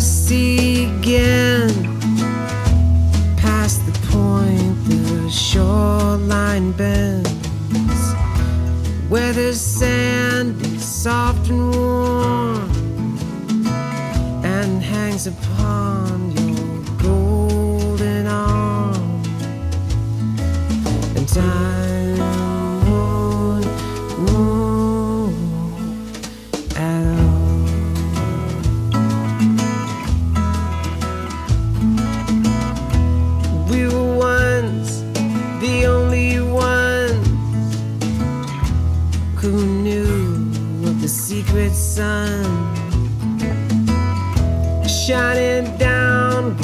see again. Past the point the shoreline bends, where the sand is soft and warm and hangs upon your golden arm. And time secret sun. Shining down